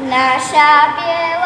Nasza biała